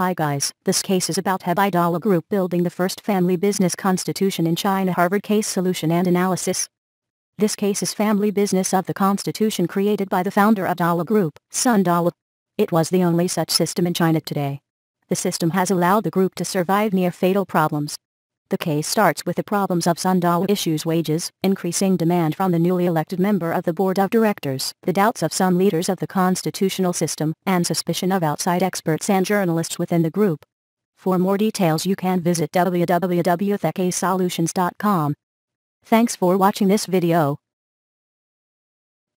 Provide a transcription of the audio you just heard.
Hi guys, this case is about Hebei Dawu Group building the first family business constitution in China Harvard Case Solution and Analysis. This case is family business of the constitution created by the founder of Dawu Group, Sun Dawu. It was the only such system in China today. The system has allowed the group to survive near fatal problems, the case starts with the problems of Sun Dawu issues wages, increasing demand from the newly elected member of the board of directors, the doubts of some leaders of the constitutional system, and suspicion of outside experts and journalists within the group. For more details you can visit www.thecasesolutions.com. Thanks for watching this video.